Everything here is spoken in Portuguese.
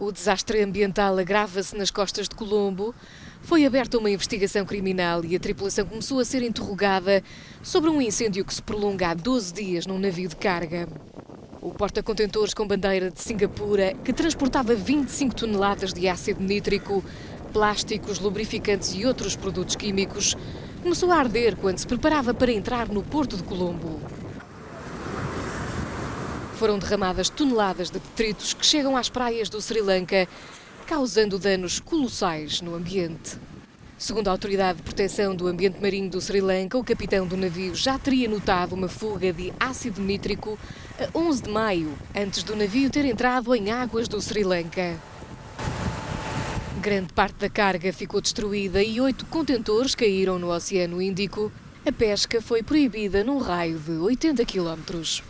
O desastre ambiental agrava-se nas costas de Colombo. Foi aberta uma investigação criminal e a tripulação começou a ser interrogada sobre um incêndio que se prolonga há 12 dias num navio de carga. O porta-contentores com bandeira de Singapura, que transportava 25 toneladas de ácido nítrico, plásticos, lubrificantes e outros produtos químicos, começou a arder quando se preparava para entrar no porto de Colombo. Foram derramadas toneladas de detritos que chegam às praias do Sri Lanka, causando danos colossais no ambiente. Segundo a Autoridade de Proteção do Ambiente Marinho do Sri Lanka, o capitão do navio já teria notado uma fuga de ácido nítrico a 11 de maio, antes do navio ter entrado em águas do Sri Lanka. Grande parte da carga ficou destruída e oito contentores caíram no Oceano Índico. A pesca foi proibida num raio de 80 quilómetros.